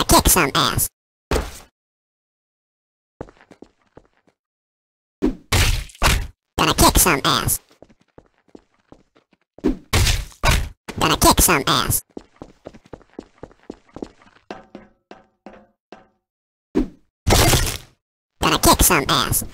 Gonna kick some ass. Gonna kick some ass. Gonna kick some ass. Gonna kick some ass.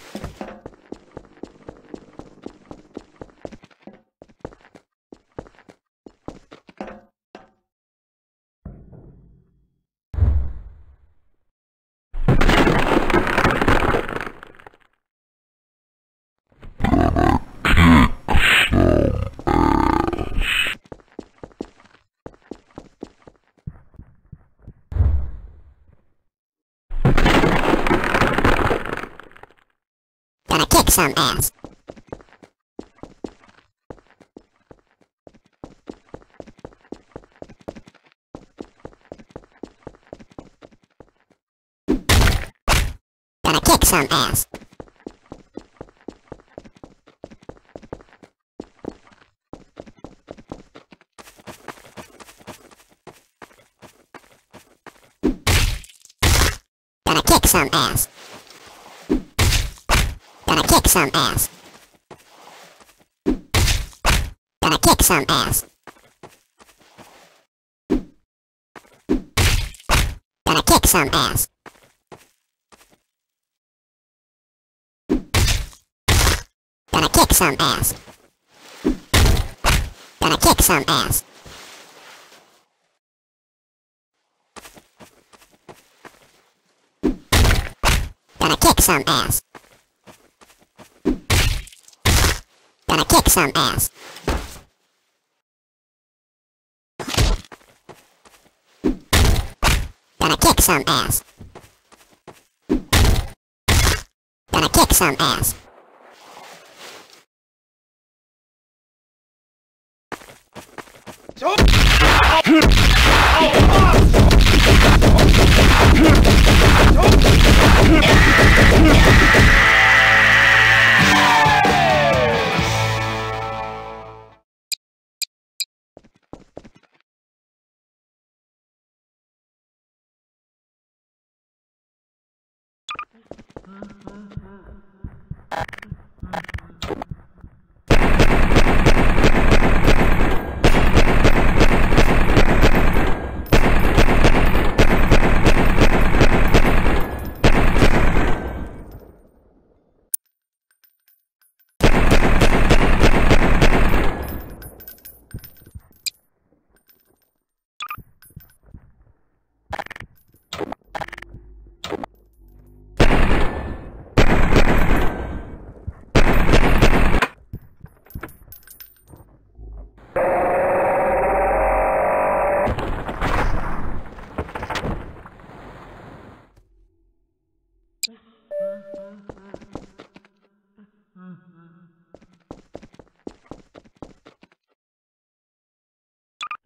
Gonna kick some ass. Gonna kick some ass. Gonna kick some ass. Some ass. Gonna kick some ass. Gonna kick some ass. Gonna kick some ass. Gonna kick some ass. Gonna kick some ass. gonna kick some ass. Gonna kick some ass. Gonna kick some ass. Oh! Mm-hmm.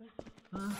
Uh-huh.